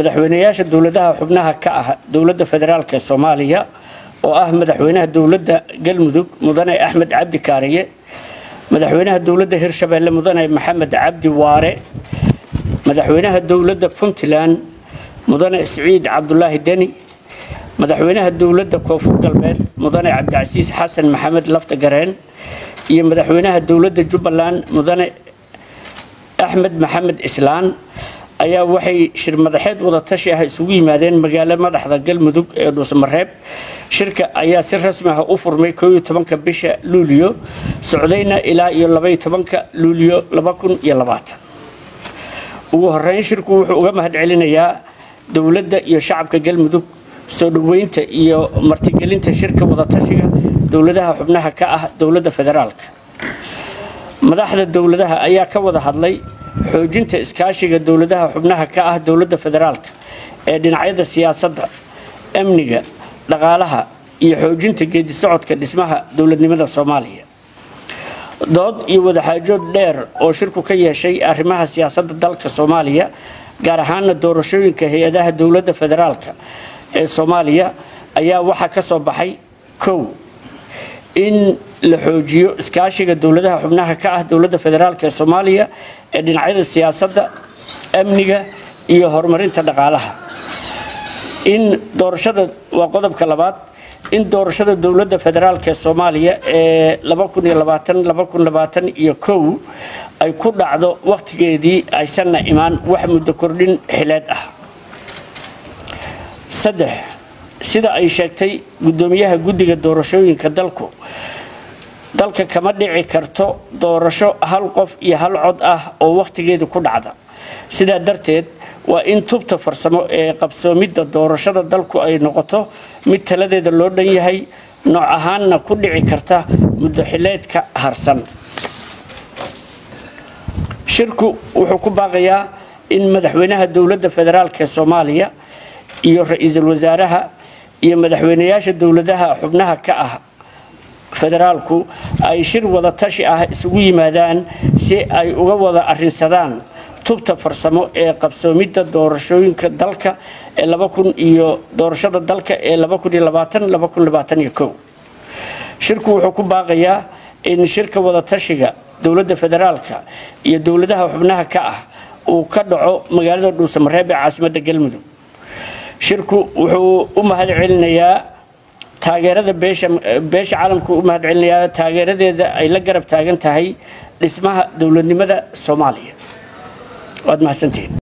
madaxweynayaasha dowladaha xubnaha ka ah dowladda federaalk ee soomaaliya oo ah madaxweynaha dowladda galmudug mudane axmed cabdi kaariye madaxweynaha dowladda hirshabeelle mudane maxamed cabdi waare madaxweynaha dowladda puntland mudane siciid cabdulaahi deni madaxweynaha dowladda koonfur galbeed mudane cabdicasiis xasan maxamed lafta gareen iyo madaxweynaha dowladda jubbaland mudane axmed maxamed islaan ayaa waxay shir madaxeed wada tashi ah isugu yimaadeen magaalo madaxda galmudug ee dhuusamareeb shirka ayaa si rasmi ah u furmay bisha luuliyo socdayna ilaa iyo labaatan. Ugu horeyn shirku wuxuu uga mahad celinayaa dowladda iyo shacabka galmudug soo dhoweynta iyo martigelinta shirka wadatashiga dowladaha xubnaha ka ah dowladda federaalka. Madaxda dowladaha ayaa ka wada hadlay xoojinta iskaashiga dowladaha xubnaha ka ah dowladda federaalka ee dhinacyada siyaasadda amniga dhaqaalaha iyo xoojinta geedi socodka dhismaha dowladnimada soomaaliya. Dood iyo wadaxaajood dheer oo shirku ka yeeshay arrimaha siyaasadda dalka soomaaliya gaar ahaana doorashooyinka hay'adaha dowladda federaalka ee soomaaliya ayaa waxaa ka soo baxay kow in la xoojiyo iskaashiga dowladaha xubnaha ka ah dowladda federaalk ee soomaaliya ee dhinacyada siyaasadda amniga iyo horumarinta dhaqaalaha. In doorashada waa qodobka labaad in doorashada dowladda federaalk ee soomaaliya ee iyo kow ay ku dhacdo wakhtigeedii aysanna imaan wax muddo kordhin xileed ah. Saddex sida ay sheegtay guddoomiyaha guddiga doorashooyinka dalku dalka kama dhici karto doorasho hal qof iyo hal cod ah oo wakhtigeedu ku dhacda. Sidaa darteed waa in tubta farsamo ee qabsoomidda doorashada dalku ay noqoto mid taladeeda loo dhan yahay nooc ahaanna ku dhici karta muddo xileedka harsan. Shirku wuxuu ku baaqayaa in madaxweynaha dowladda federaalk ee soomaaliya iyo ra'iisul wasaaraha iyo madaxweynayaasha dowladaha xubnaha ka ah federaalku ay shir wada tashi ah isugu yimaadaan si ay uga wada arinsadaan tubta farsamo ee qabsoomidda doorashooyinka dalka ee iyo doorashada dalka ee shirku wuxuu ku baaqayaa in shirka wada tashiga dowladda federaalka iyo dowladaha xubnaha ka ah uu ka dhaco magaalada dhuusamareeb ee caasimadda galmudug. Shirku wuxuu u mahad celinayaa taageerada beesha caalamku u mahad taageeradeeda ay la garab taagan tahay dhismaha dowladnimada soomaaliya. Waad mahadsantihiin